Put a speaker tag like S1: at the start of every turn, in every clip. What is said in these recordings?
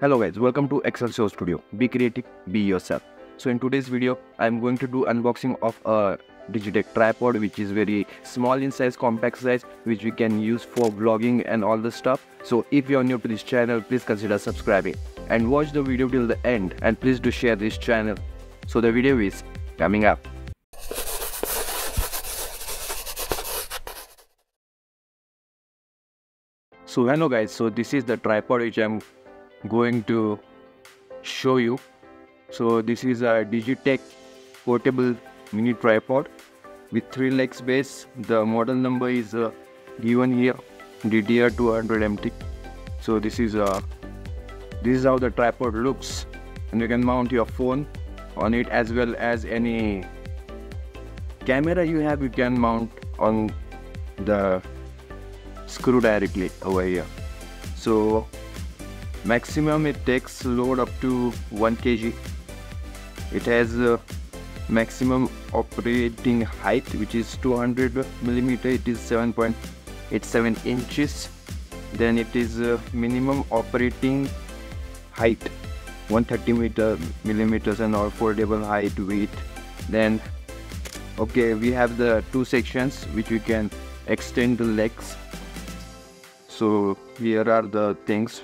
S1: Hello guys, welcome to Excelsior Studio. Be creative, be yourself. So in today's video, I'm going to do unboxing of a Digitek tripod which is very small in size, compact size, which we can use for vlogging and all the stuff. So if you're new to this channel, please consider subscribing and watch the video till the end and please do share this channel. So the video is coming up. So hello guys, so this is the tripod which I'm going to show you. So this is a Digitek portable mini tripod with three legs base. The model number is uh, given here DTR200MT. So this is uh, this is how the tripod looks and you can mount your phone on it as well as any camera you have you can mount on the screw directly over here so maximum it takes load up to 1 kg. It has a maximum operating height which is 200 millimeter. It is 7.87 inches. Then it is a minimum operating height 130 meter millimeters and all foldable height weight then okay we have the two sections which we can extend the legs. So here are the things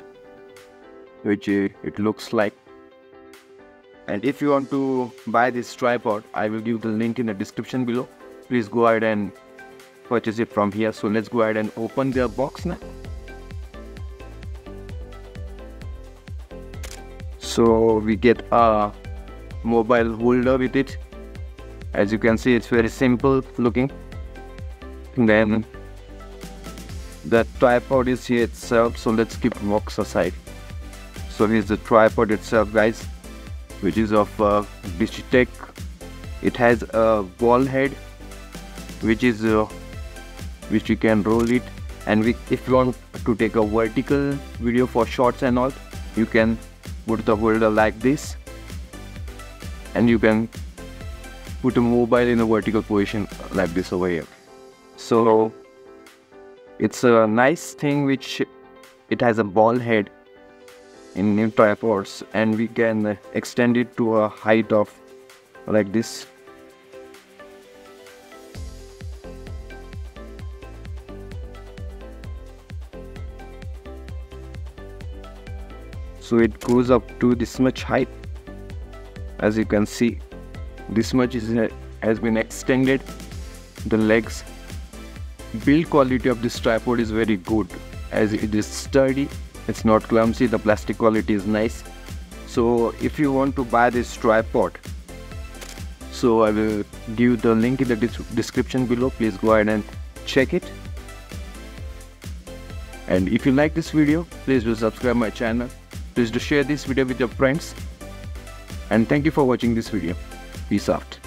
S1: which it looks like. And if you want to buy this tripod i will give the link in the description below. Please go ahead and purchase it from here. So let's go ahead and open the box now. So we get a mobile holder with it. As you can see it's very simple looking. Then the tripod is here itself. So let's keep box aside so here's the tripod itself guys which is of uh, it has a ball head which is uh, which you can roll it. And we, if you want to take a vertical video for shots and all you can put the holder like this. And you can put a mobile in a vertical position like this over here. So it's a nice thing which it has a ball head in new tripods and we can extend it to a height of like this. So it goes up to this much height. As you can see this much is has been extended. The legs build quality of this tripod is very good as it is sturdy it's not clumsy the plastic quality is nice. So if you want to buy this tripod so i will give the link in the description below. Please go ahead and check it. And if you like this video please do subscribe my channel. Please do share this video with your friends. And thank you for watching this video. Peace out